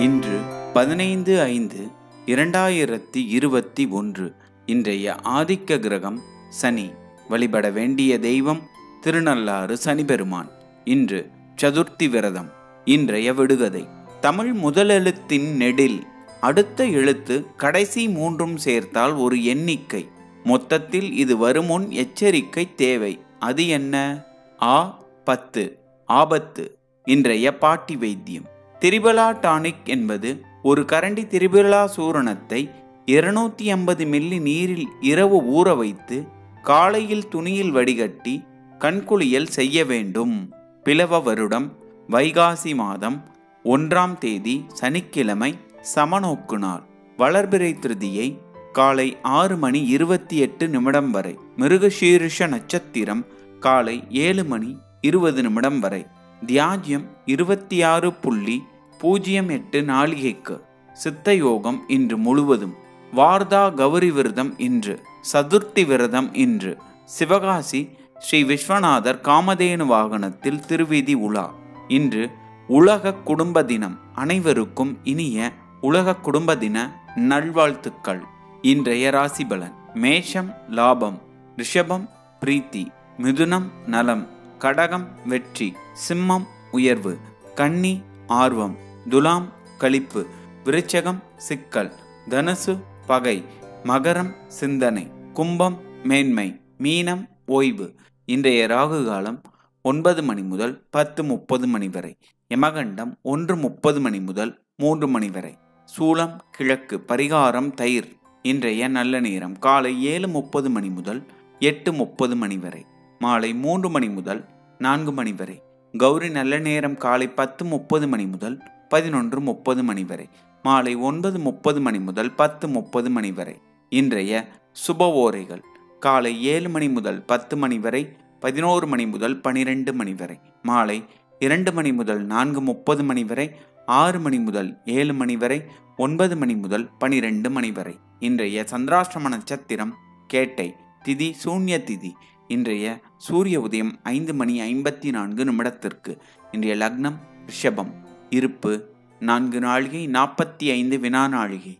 இன்று பதினைந்து ஐந்து இரண்டாயிரத்தி இருபத்தி ஒன்று. இன்றைய ஆதிக்க கிரகம் சனி. வழிபட வேண்டிய தெய்வம் திருநள்ளாறு சனி பெருமான். இன்று சதுர்த்தி விரதம் இன்றைய விடுகதை. தமிழ் முதலெழுத்தின் நெடில் அடுத்த எழுத்து கடைசி மூன்றும் சேர்த்தால் ஒரு எண்ணிக்கை. மொத்தத்தில் இது வருமுன் எச்சரிக்கை தேவை. அது என்ன? ஆ பத்து ஆபத்து. இன்றைய பாட்டி வைத்தியம். திரிபலா டானிக் என்பது ஒரு கரண்டி திரிபலா சூரணத்தை இருநூத்தி ஐம்பது மில்லி நீரில் இரவு ஊற வைத்து காலையில் துணியில் வடிகட்டி கண்குளியல் செய்ய வேண்டும். பிளவ வருடம் வைகாசி மாதம் ஒன்றாம் தேதி சனிக்கிழமை சமநோக்கு நாள் வளர்பிறை திருதியை காலை ஆறு மணி இருபத்தி எட்டு நிமிடம் வரை. மிருகசீருஷ நட்சத்திரம் காலை ஏழு மணி இருபது நிமிடம் வரை. தியாஜ்யம் இருபத்தி ஆறு புள்ளி பூஜ்ஜியம் எட்டு நாளிகைக்கு சித்த யோகம் இன்று முழுவதும் வார்தா கௌரி விரதம் இன்று சதுர்த்தி விரதம் இன்று சிவகாசி ஸ்ரீ விஸ்வநாதர் காமதேனு வாகனத்தில் திருவீதி உலா. இன்று உலக குடும்ப தினம் அனைவருக்கும் இனிய உலக குடும்ப தின நல்வாழ்த்துக்கள். இன்றைய ராசிபலன் மேஷம் லாபம் ரிஷபம் பிரீத்தி மிதுனம் நலம். கடகம் வெற்றி சிம்மம் உயர்வு கன்னி ஆர்வம் துலாம் களிப்பு விருச்சகம் சிக்கல் தனுசு பகை மகரம் சிந்தனை கும்பம் மேன்மை மீனம் ஓய்வு. இன்றைய ராகு காலம் ஒன்பது மணி முதல் பத்து முப்பது மணி வரை. யமகண்டம் ஒன்று முப்பது மணி முதல் மூன்று மணி வரை. சூளம் கிழக்கு பரிகாரம் தயிர். இன்றைய நல்ல நேரம் காலை ஏழு முப்பது மணி முதல் எட்டு முப்பது மணி வரை. மாலை மூன்று மணி முதல் நான்கு மணி வரை. கௌரி நல்ல நேரம் காலை பத்து முப்பது மணி முதல் பதினொன்று முப்பது மணி வரை. மாலை ஒன்பது முப்பது மணி முதல் பத்து முப்பது மணி வரை. இன்றைய சுப ஓரைகள். காலை ஏழு மணி முதல் பத்து மணி வரை பதினோரு மணி முதல் பனிரெண்டு மணி வரை. மாலை இரண்டு மணி முதல் நான்கு முப்பது மணி வரை ஆறு மணி முதல் ஏழு மணி வரை ஒன்பது மணி முதல் பனிரெண்டு மணி வரை. இன்றைய சந்திராஷ்டம நட்சத்திரம் கேட்டை திதி சூன்ய திதி. இன்றைய சூரிய உதயம் ஐந்து மணி ஐம்பத்தி நான்கு நிமிடத்திற்கு. இன்றைய லக்னம் ரிஷபம். இருப்பு நான்கு நாழிகை நாற்பத்தி ஐந்து வினா நாழிகை.